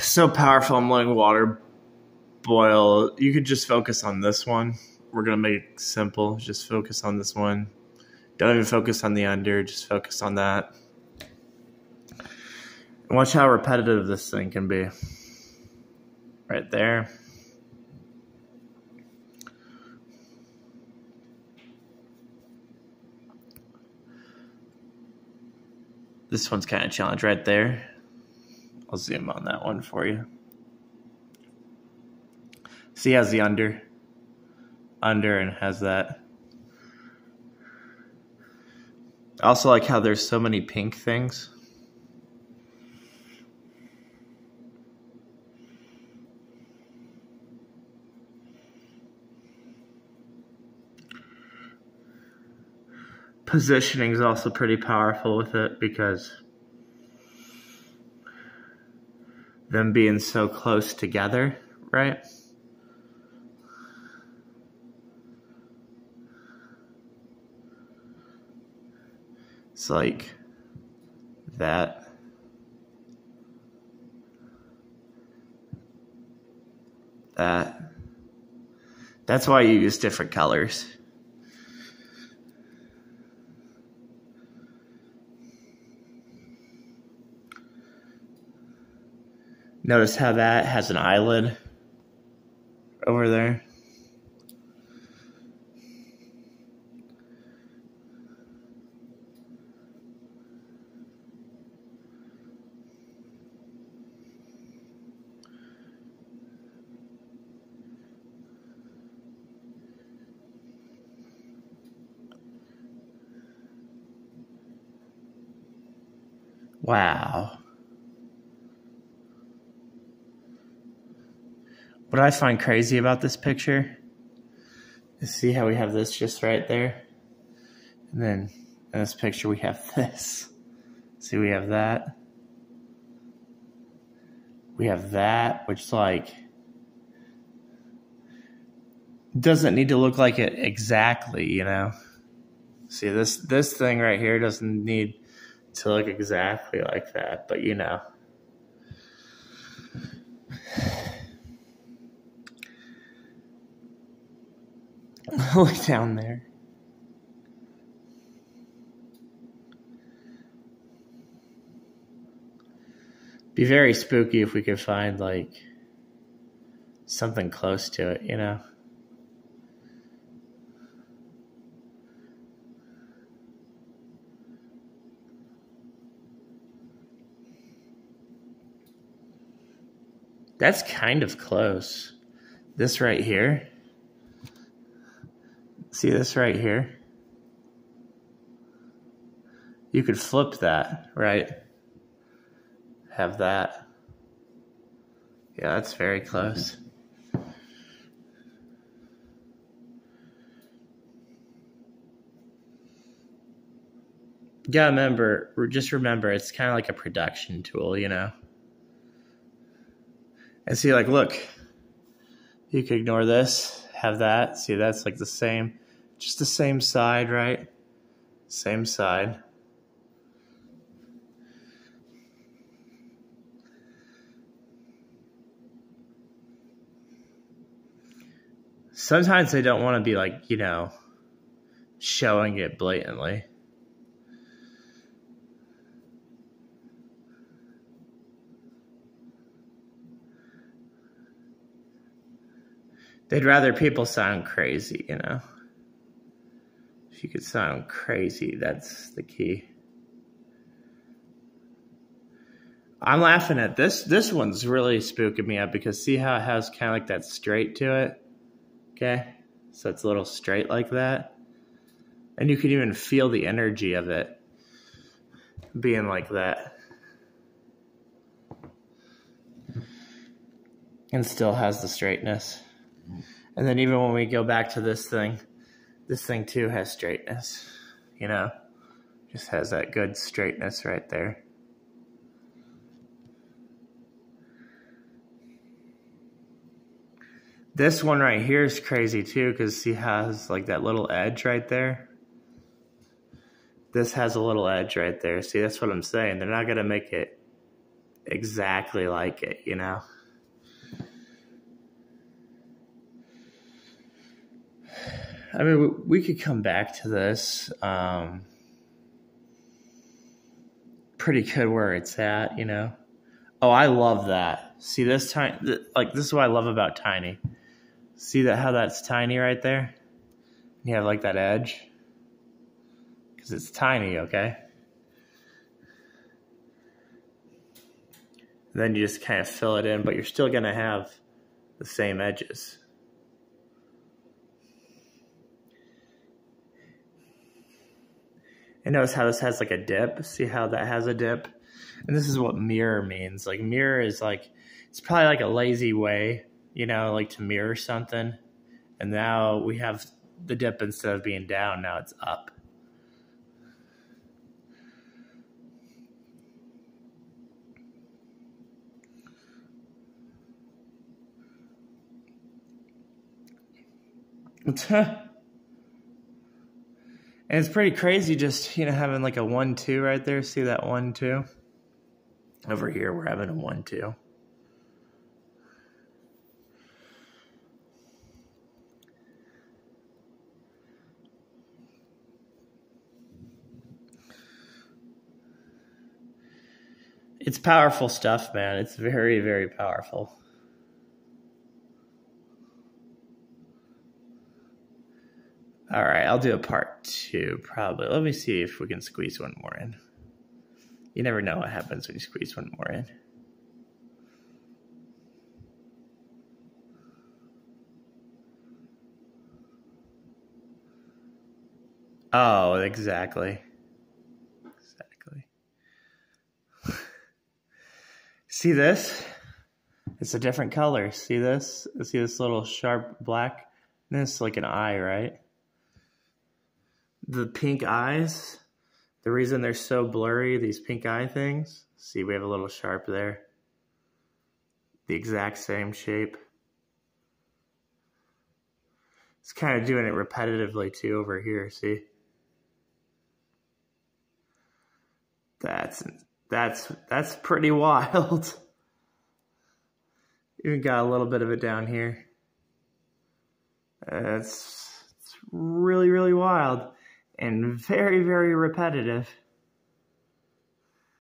So powerful. I'm letting water boil. You could just focus on this one. We're going to make it simple. Just focus on this one. Don't even focus on the under. Just focus on that. And watch how repetitive this thing can be. Right there. This one's kind of challenge right there. I'll zoom on that one for you. See, has the under, under, and has that. I also like how there's so many pink things. Positioning is also pretty powerful with it because them being so close together, right? It's like that. That. That's why you use different colors. Notice how that has an eyelid over there. Wow. What I find crazy about this picture is see how we have this just right there? And then in this picture we have this. See, we have that. We have that, which like doesn't need to look like it exactly, you know. See this this thing right here doesn't need to look exactly like that, but you know. Look down there. Be very spooky if we could find like something close to it, you know? That's kind of close. This right here. See this right here? You could flip that, right? Have that. Yeah, that's very close. Yeah, remember, just remember, it's kind of like a production tool, you know? And see, like, look, you could ignore this, have that. See, that's like the same, just the same side, right? Same side. Sometimes they don't want to be like, you know, showing it blatantly. They'd rather people sound crazy, you know. If you could sound crazy, that's the key. I'm laughing at this. This one's really spooking me out because see how it has kind of like that straight to it? Okay. So it's a little straight like that. And you can even feel the energy of it being like that. And still has the straightness. And then even when we go back to this thing, this thing too has straightness, you know, just has that good straightness right there. This one right here is crazy too because he has like that little edge right there. This has a little edge right there. See, that's what I'm saying. They're not going to make it exactly like it, you know? I mean, we could come back to this. Um, pretty good where it's at, you know? Oh, I love that. See this tiny, like, this is what I love about Tiny. See that how that's tiny right there? You have like that edge because it's tiny, okay? Then you just kind of fill it in, but you're still going to have the same edges. And notice how this has like a dip. See how that has a dip? And this is what mirror means. Like mirror is like, it's probably like a lazy way, you know, like to mirror something. And now we have the dip instead of being down, now it's up. and it's pretty crazy just, you know, having like a 1 2 right there. See that 1 2? Over here, we're having a 1 2. It's powerful stuff, man. It's very, very powerful. All right, I'll do a part two probably. Let me see if we can squeeze one more in. You never know what happens when you squeeze one more in. Oh, exactly. Exactly. see this? It's a different color. See this? See this little sharp blackness like an eye, right? The pink eyes, the reason they're so blurry, these pink eye things, see we have a little sharp there. The exact same shape. It's kind of doing it repetitively too over here, see? That's that's that's pretty wild. Even got a little bit of it down here. That's it's really really wild and very very repetitive.